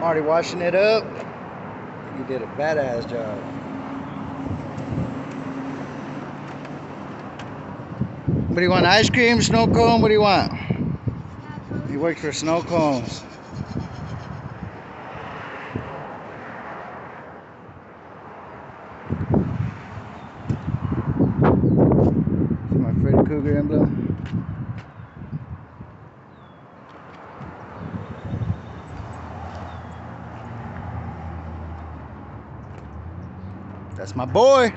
Marty washing it up. You did a badass job. What do you want? Ice cream, snow cone? What do you want? He works for snow cones. My Freddy Krueger emblem. That's my boy.